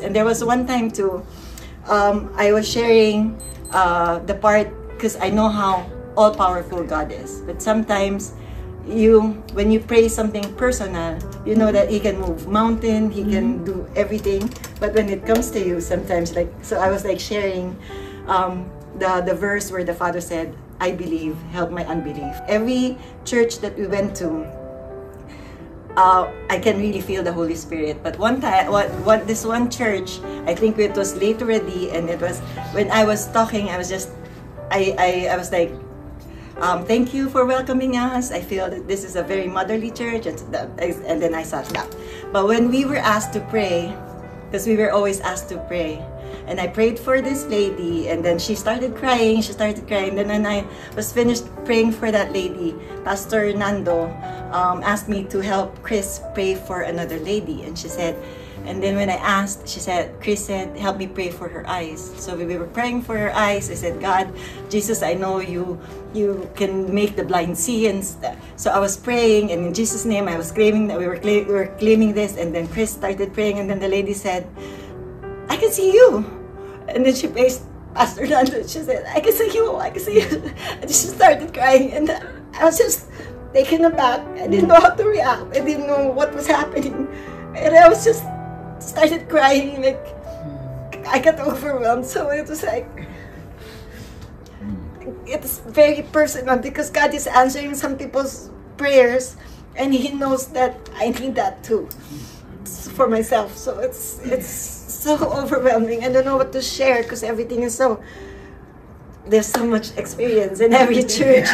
And there was one time too, um, I was sharing uh, the part because I know how all powerful God is. But sometimes you when you pray something personal you know that he can move mountain he can do everything. But when it comes to you sometimes like so i was like sharing um, the the verse where the father said i believe help my unbelief. Every church that we went to uh, I can really feel the Holy Spirit. But one time, what, what this one church, I think it was late already, and it was when I was talking, I was just, I, I, I was like, um, thank you for welcoming us. I feel that this is a very motherly church, and, and then I sat down. But when we were asked to pray, because we were always asked to pray, and I prayed for this lady, and then she started crying. She started crying. And Then I was finished praying for that lady, Pastor Nando um, asked me to help Chris pray for another lady, and she said, and then when I asked, she said, Chris said, help me pray for her eyes. So we were praying for her eyes. I said, God, Jesus, I know you you can make the blind see. And stuff. so I was praying, and in Jesus' name, I was claiming that we were, we were claiming this. And then Chris started praying, and then the lady said, I can see you. And then she faced Pastor Nando. She said, I can see you, I can see you. And she started crying, and I was just taken aback. I didn't know how to react. I didn't know what was happening. And I was just started crying like I got overwhelmed so it was like it's very personal because God is answering some people's prayers and he knows that I need that too for myself. So it's it's so overwhelming. I don't know what to share because everything is so there's so much experience in every church